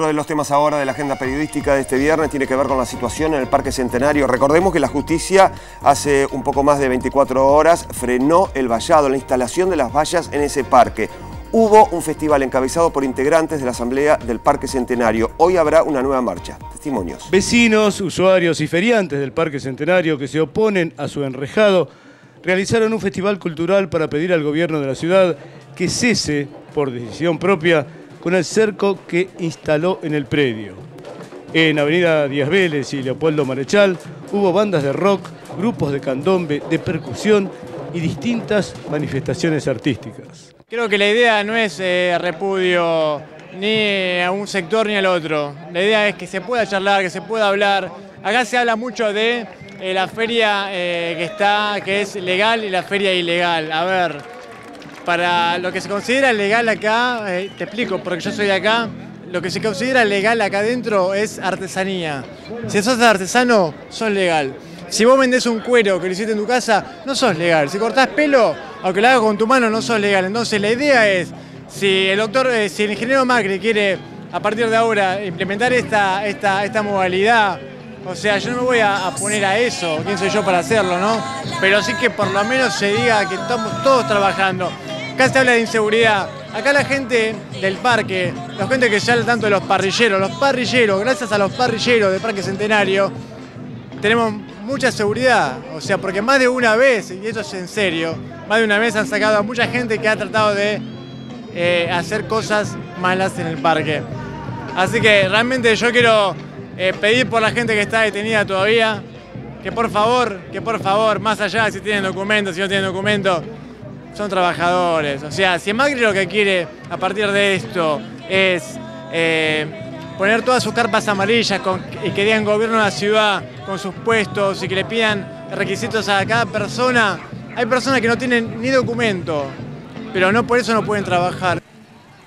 Otro de los temas ahora de la agenda periodística de este viernes tiene que ver con la situación en el Parque Centenario. Recordemos que la justicia hace un poco más de 24 horas frenó el vallado, la instalación de las vallas en ese parque. Hubo un festival encabezado por integrantes de la Asamblea del Parque Centenario. Hoy habrá una nueva marcha. Testimonios. Vecinos, usuarios y feriantes del Parque Centenario que se oponen a su enrejado realizaron un festival cultural para pedir al gobierno de la ciudad que cese, por decisión propia, con el cerco que instaló en el predio. En Avenida Díaz Vélez y Leopoldo Marechal hubo bandas de rock, grupos de candombe, de percusión y distintas manifestaciones artísticas. Creo que la idea no es eh, repudio ni a un sector ni al otro. La idea es que se pueda charlar, que se pueda hablar. Acá se habla mucho de eh, la feria eh, que está, que es legal y la feria ilegal. A ver, para lo que se considera legal acá, eh, te explico, porque yo soy de acá, lo que se considera legal acá adentro es artesanía. Si sos artesano, sos legal. Si vos vendés un cuero que lo hiciste en tu casa, no sos legal. Si cortás pelo, aunque lo hagas con tu mano, no sos legal. Entonces la idea es, si el doctor, eh, si el ingeniero Macri quiere a partir de ahora implementar esta, esta, esta modalidad, o sea, yo no me voy a, a poner a eso, quién soy yo para hacerlo, ¿no? Pero sí que por lo menos se diga que estamos todos trabajando. Acá se habla de inseguridad. Acá la gente del parque, la gente que se habla tanto de los parrilleros, los parrilleros, gracias a los parrilleros del Parque Centenario, tenemos mucha seguridad. O sea, porque más de una vez, y esto es en serio, más de una vez han sacado a mucha gente que ha tratado de eh, hacer cosas malas en el parque. Así que realmente yo quiero eh, pedir por la gente que está detenida todavía, que por favor, que por favor, más allá si tienen documentos, si no tienen documentos, son trabajadores. O sea, si Macri lo que quiere a partir de esto es eh, poner todas sus carpas amarillas y que digan gobierno de la ciudad con sus puestos y que le pidan requisitos a cada persona, hay personas que no tienen ni documento, pero no por eso no pueden trabajar.